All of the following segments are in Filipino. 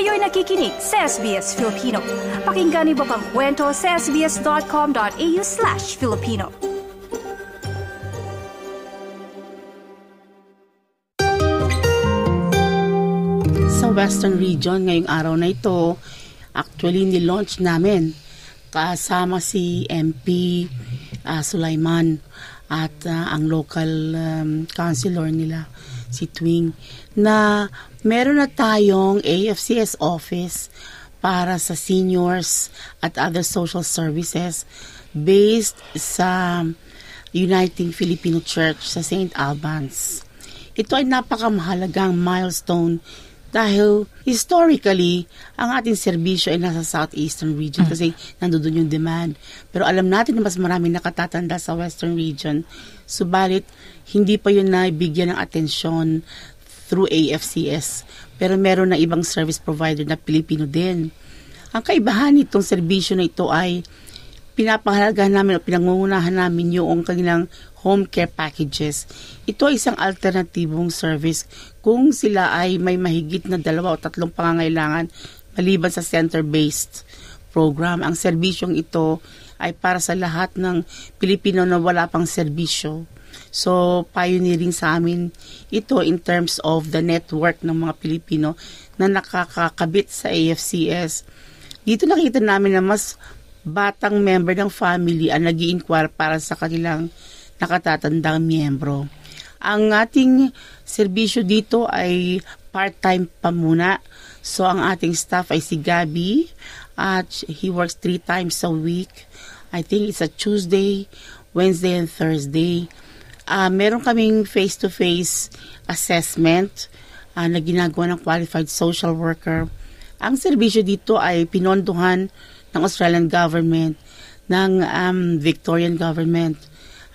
Kayo'y nakikinig sa SBS Filipino. Pakinggan niyo pa ang kwento sa sbs.com.au slash Filipino. Sa Western Region ngayong araw na ito, actually ni-launch namin kasama si MP uh, Sulaiman at uh, ang local um, councilor nila si Twing na meron na tayong AFCS office para sa seniors at other social services based sa Uniting Filipino Church sa St. Albans. Ito ay napakamahalagang milestone dahil historically, ang ating serbisyo ay nasa southeastern region kasi nandoon yung demand. Pero alam natin na mas marami nakatatanda sa western region. Subalit, hindi pa yun nabigyan ng atensyon through AFCS. Pero meron na ibang service provider na Pilipino din. Ang kaibahan nitong serbisyo na ito ay pinapahalagahan namin o pinangungunahan namin yung kanilang home care packages. Ito ay isang alternatibong service kung sila ay may mahigit na dalawa o tatlong pangangailangan maliban sa center-based program. Ang serbisyong ito ay para sa lahat ng Pilipino na wala pang serbisyo. So, pioneering sa amin ito in terms of the network ng mga Pilipino na nakakakabit sa AFCS. Dito nakita namin na mas batang member ng family ang nag inquire para sa kanilang nakatatandang miyembro. Ang ating serbisyo dito ay part-time pa muna. So, ang ating staff ay si Gabi at he works three times a week. I think it's a Tuesday, Wednesday, and Thursday. Uh, meron kaming face-to-face assessment uh, na ginagawa ng qualified social worker. Ang serbisyo dito ay pinondohan ng Australian government, ng um, Victorian government,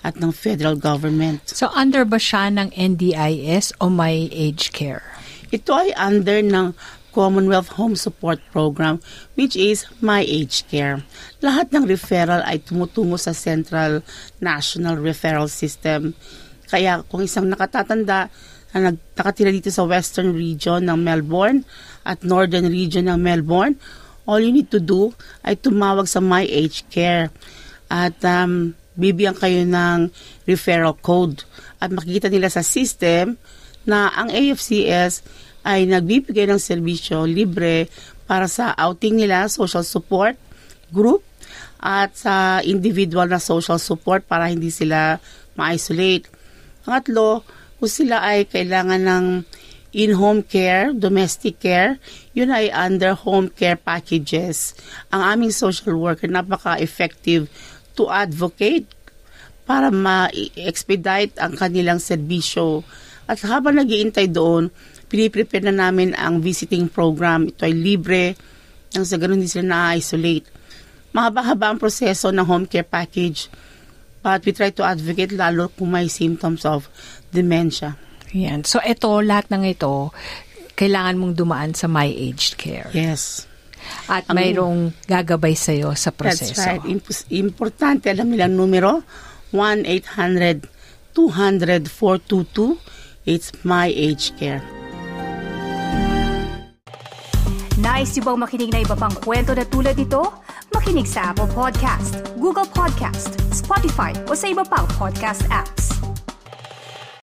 at ng federal government. So under ba siya ng NDIS o may age care? Ito ay under ng Commonwealth Home Support Program which is My Age Care. Lahat ng referral ay tumutungo sa Central National Referral System. Kaya kung isang nakatatanda na nakatira dito sa Western Region ng Melbourne at Northern Region ng Melbourne, all you need to do ay tumawag sa My Age Care. At um, bibigyan kayo ng referral code at makikita nila sa system na ang AFCS ay nagbibigay ng serbisyo libre para sa outing nila, social support group at sa individual na social support para hindi sila ma-isolate. Pangatlo, kung sila ay kailangan ng in-home care, domestic care, yun ay under home care packages. Ang aming social worker, napaka-effective to advocate para ma-expedite ang kanilang serbisyo. At habang nagiintay doon, piniprepare na namin ang visiting program. Ito ay libre, nang sa ganun hindi sila na-isolate. Mahaba-haba ang proseso ng home care package, but we try to advocate lalo kung may symptoms of dementia. Yan. So ito, lahat ng ito, kailangan mong dumaan sa My Aged Care. Yes. At ang, mayroong gagabay sa iyo sa proseso. That's right. Imp- importante, alam nila numero, 1-800-200-422. It's My Age Care. Nice yung bang makinig na iba pang kwento na tulad ito? Makinig sa Apple Podcast, Google Podcast, Spotify o sa iba pang podcast apps.